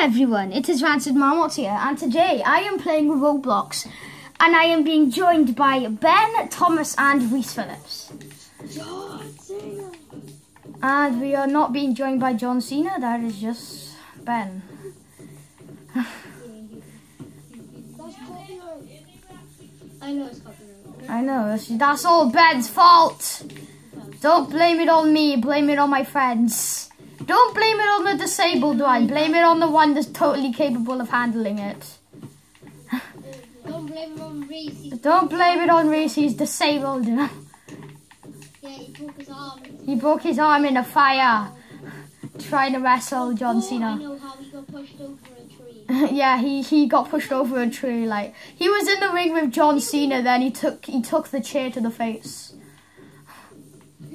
everyone, it is Rancid Marmot here, and today I am playing Roblox, and I am being joined by Ben, Thomas, and Reese Phillips. John Cena. And we are not being joined by John Cena, that is just Ben. I know it's copyright. I know, that's all Ben's fault. Don't blame it on me, blame it on my friends. Don't blame it on the disabled one, blame it on the one that's totally capable of handling it. Don't blame it on Reese. He's- Don't blame it on Reese, he's disabled. Yeah, he broke his arm. He broke his arm in a fire trying to wrestle oh, John Oh, I Cena. know how he got pushed over a tree. yeah, he, he got pushed over a tree. Like he was in the ring with John Cena, then he took he took the chair to the face.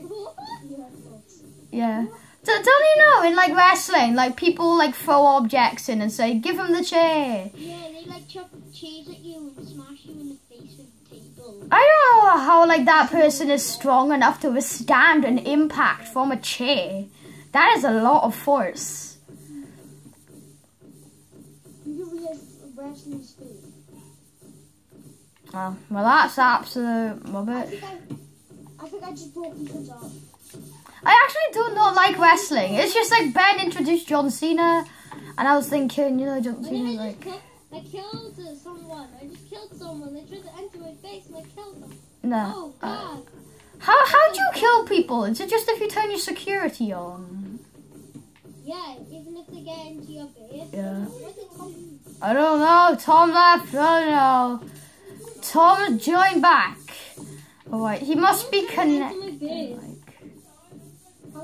Yeah. D- don't you know in like wrestling, like people like throw objects in and say, "Give him the chair." yeah, they like chuck chairs at you and smash you in the face with the table. I don't know how like that person is strong enough to withstand an impact from a chair. That is a lot of force. You be a wrestling speed. Oh, ah, well, that's absolute I rubbish. think I, I think I just broke. I actually do not like wrestling. It's just like Ben introduced John Cena, and I was thinking, you know, John Cena like kill? I killed uh, someone. I just killed someone. They tried to enter my face and I killed them. no. Oh Uh, God. how how do you kill people? Is it just if you turn your security on? Yeah, even if they get into your base. Yeah. What's it called? I don't know. Tom left. I don't know. Tom joined back. All right, he must be connected.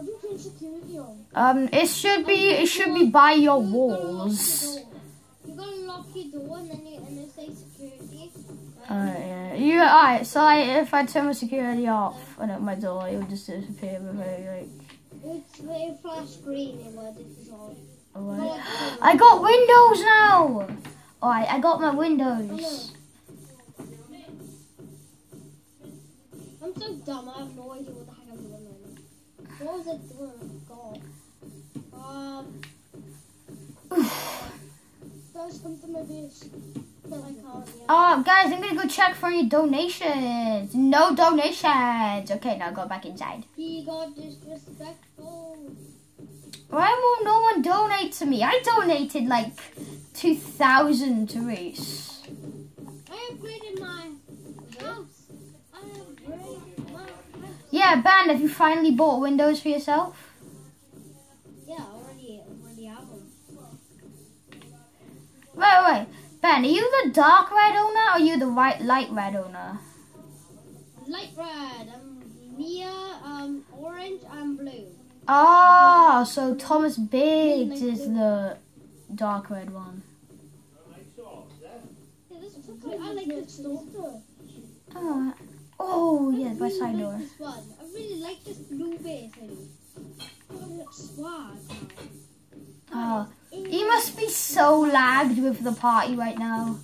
Base. Like, How do you turn security on? um, it should be it should be by your walls. You gotta lock your door and then you and it says security. Alright, yeah. You alright? So like, if I turn my security off and open my door, it will just disappear. With like, It's very flash green what this all. alright. I got windows now. Alright, I got my windows. I'm so dumb. I have no idea what the What was it. Um. Guys, come to my base. I can't. Oh, guys, I'm gonna go check for your donations. No donations. Okay, now go back inside. He got disrespectful. Why won't no one donate to me? I donated like two thousand to Reese. I upgraded my Yeah, Ben, have you finally bought windows for yourself? Yeah, already, already have them. Wait, wait. Ben, are you the dark red owner or are you the white light red owner? Light red, um, Mia, um, orange, and blue. Oh, so Thomas Biggs is the dark red one. Yeah, this is okay. I like this door. Oh, oh yeah, by side door. Like this one. I really like this blue base. Oh. Oh, you must be so lagged with the party right now.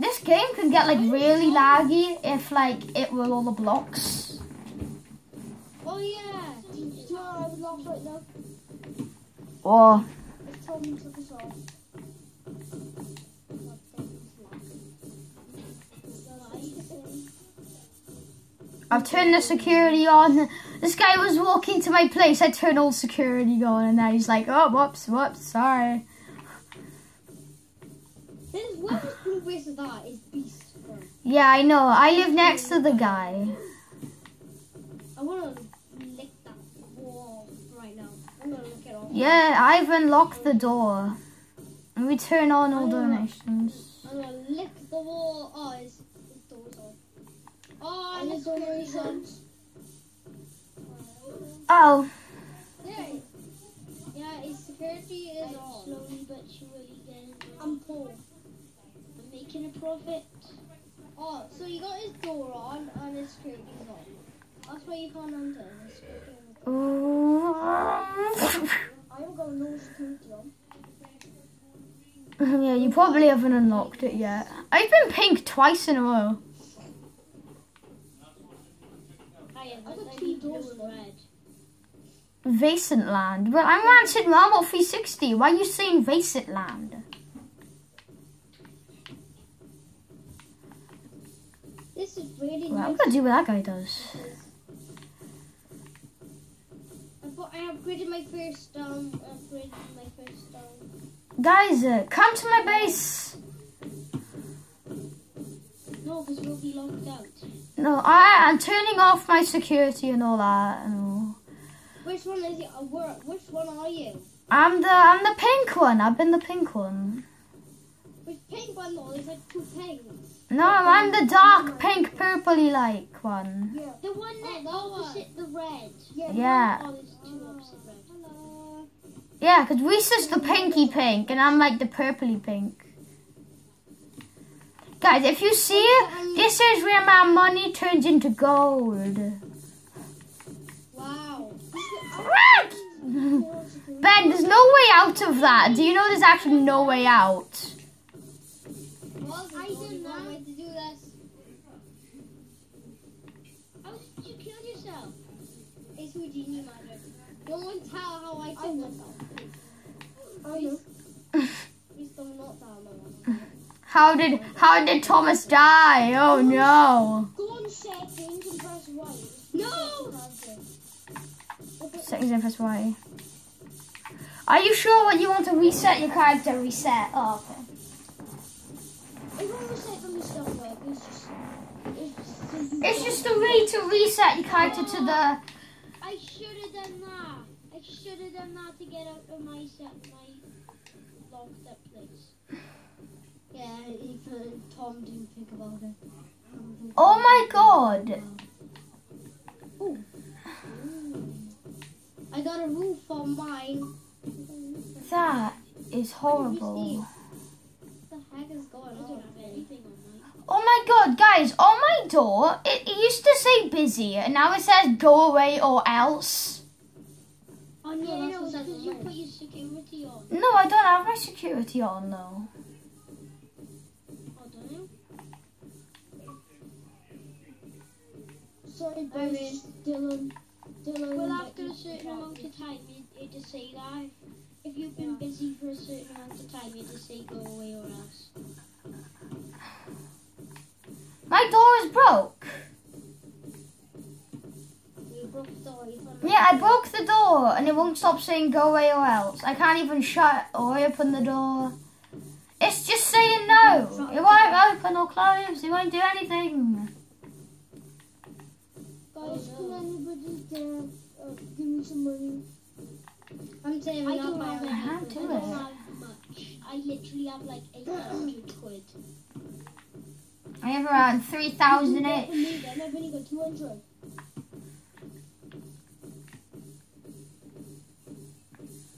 This game can get like really laggy if like it were all the blocks. Oh yeah. Do you know I would lost right now? Oh. Or I've turned the security on. This guy was walking to my place. I turned all security on, and now he's like, "Oh, whoops, whoops, sorry." This blue base is beast. bro. Yeah, I know. I live next to the guy. I wanna lick that wall right now. I'm gonna lick it off. Yeah, I've unlocked the door. And we turn on all donations. I'm gonna lick the wall. Oh, it's, it's doors on. Oh, and donations. Oh, Yeah, yeah, his security is on. Slowly but surely getting. I'm poor. I'm making a profit. Oh, so you got his door on and his security's on. That's why you can't enter. His security is on. Ooh. I haven't got no security on. yeah, you probably haven't unlocked it yet. I've been pink twice in a row. I have. I got two doors and red. Vasant Land. Well, I'm Rancid Marmot 360. Why are you saying Vasant Land? This is really Well, I'm gonna do what that guy does. I thought I upgraded my first um upgraded my first um Guys, uh, come to my base. No because we'll be locked out. No, I, I'm turning off my security and all that. And all. Which one is it? Uh, where, which one are you? I'm the I'm the pink one. I've been the pink one. Which pink one though? There's like two pinks. No, I'm the dark pink purpley like one. Yeah. The one that opposite the red. Yeah. Yeah. Oh, there's two opposite red. Hello. Yeah, because Reese's the pinky pink and I'm like the purpley pink. Guys, if you see this is where my money turns into gold. Wow. Ben, there's no way out of that. Do you know there's actually no way out? I did not way to do this. How did you kill yourself? It's Houdini magic. No one tell how I killed myself. I know. Please don't not tell no one. How did how did Thomas die? Oh no. Go on settings and press Y. No! Settings and press Y. Are you sure when you want to reset your character? Reset. Oh, okay. It's just a way to reset your character to the. I should have done that. I should have done that to get out of my set my locked up place. Yeah, Tom didn't think about it. Oh my god. I got a roof on mine. That is horrible. What the heck is going on? I don't have anything on mine. Oh my god, guys, on my door, it, it used to say busy, and now it says go away or else. Oh yeah, no, because you put your security on. No, I don't have my security on though. Sorry, Bruce. Dylan. Dylan. Well, after a certain amount of time, it, it just say that. If you've been busy for a certain amount of time, it just say go away or else. My door is broke. You broke the door. Yeah, I broke the door, and it won't stop saying go away or else. I can't even shut or open the door. It's just saying no. It won't open or close. It won't do anything. Guys, can anybody uh, uh, give me some money? I'm saying I don't have I any. can't do I don't it. have much. I literally have like 800 quid. I have around 3,000 Get each. me then, I've only got 200.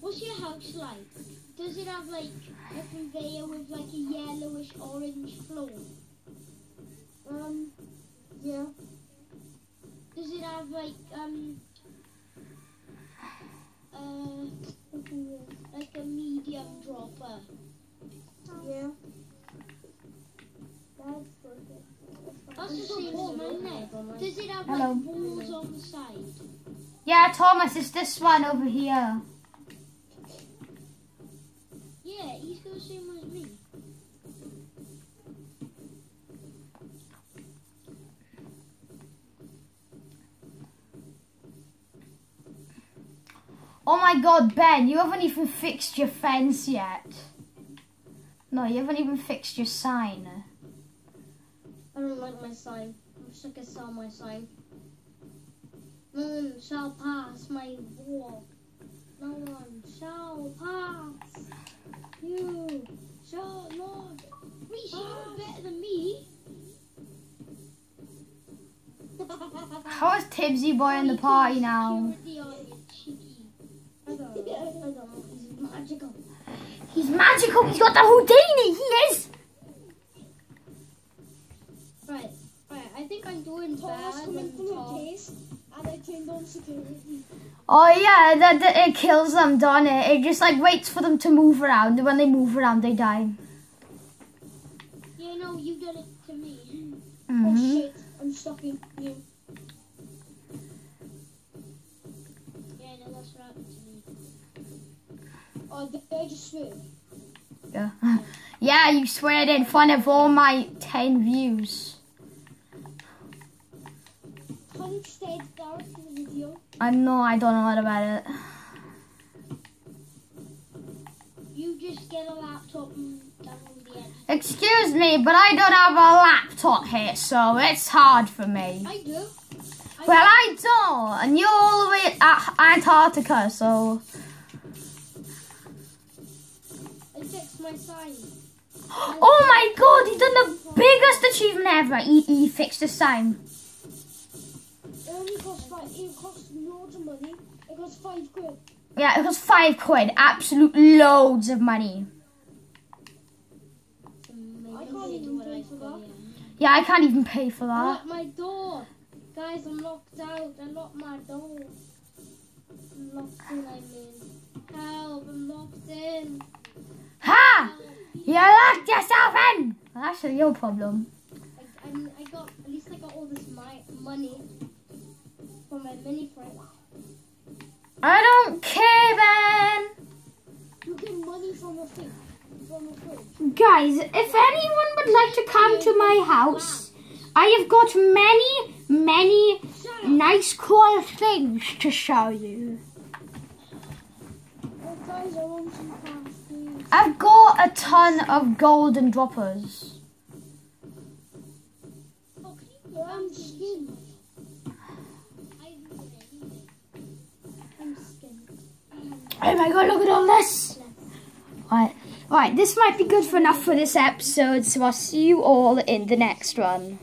What's your house like? Does it have like a conveyor with like a yellowish orange floor? Um, yeah. Does it have like um uh like a medium dropper? Yeah. That's perfect. That's the same as mine there. Does it have Hello. like walls on the side? Yeah, Thomas, it's this one over here. Oh my god, Ben, you haven't even fixed your fence yet. No, you haven't even fixed your sign. I don't like my sign. I'm sick of sell my sign. No one shall pass my wall. No one shall pass. You shall not. Reese, you're better than me. How is Tibbsy boy in the party now? He's magical, he's got the Houdini, he is! Right, right. I think I'm doing bad. when Tom- and I turned on security. Oh yeah, that, that it kills them, doesn't it? It just like waits for them to move around, and when they move around, they die. Yeah, no, you did it to me. Oh Mhm. shit, I'm stalking you. Did I swear? Yeah. yeah, you swear it in front of all my 10 views. Can you stay down in the video? I know I don't know what about it. You just get a laptop and download the edit. Excuse me, but I don't have a laptop here, so it's hard for me. I do. I Well, I don't, and you're all the way at Antarctica, so. My sign. Oh my god, he's done the biggest achievement ever. He, he fixed the sign. It only costs five. It costs loads of money. It costs five quid. Yeah, it was five quid. Absolute loads of money. I can't even pay for that. Yeah, I can't even pay for I that. locked my door. Guys, I'm locked out. I locked my door. I'm locked in, I mean. Help, I'm locked in. Ha! You locked yourself in! Well, that's your problem. I, I, I got, at least I got all this my, money from my mini fridge. I don't care, Ben. You get money from a thing. From a fridge. Guys, if anyone would like to come to my house, I have got many, many nice, cool things to show you. Oh, guys, I want some pants, please. I've got a ton of golden droppers. Oh, my god, look at all this! Right, right, this might be good for enough for this episode, so I'll see you all in the next one.